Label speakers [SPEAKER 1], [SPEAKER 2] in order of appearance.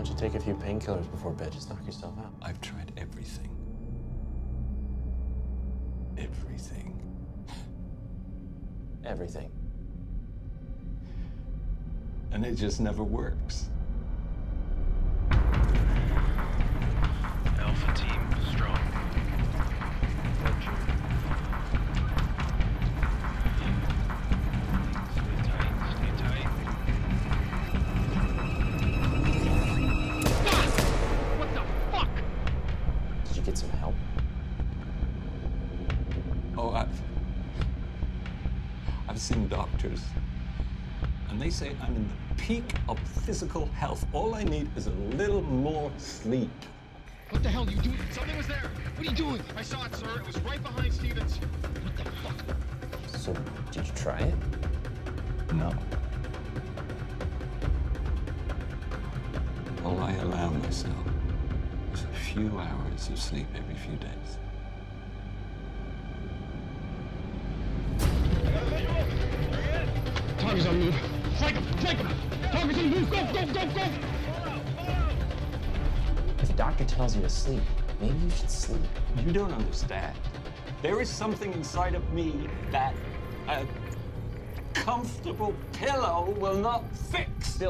[SPEAKER 1] don't you take a few painkillers before bed? Just knock yourself out.
[SPEAKER 2] I've tried everything. Everything.
[SPEAKER 1] Everything.
[SPEAKER 2] And it just never works.
[SPEAKER 1] Get some help?
[SPEAKER 2] Oh, I've. I've seen doctors. And they say I'm in the peak of physical health. All I need is a little more sleep.
[SPEAKER 3] What the hell are you doing? Something was there. What are you doing? I saw it, sir. It was right behind Stevens. What the fuck?
[SPEAKER 1] So, did you try it?
[SPEAKER 2] No. All I allow myself is a few hours of sleep every few days.
[SPEAKER 3] Target's on move. Flank him! Flank him! Target's on move! Go, go, go, go!
[SPEAKER 1] If the doctor tells you to sleep, maybe you should sleep.
[SPEAKER 2] You don't understand. There is something inside of me that a comfortable pillow will not fix.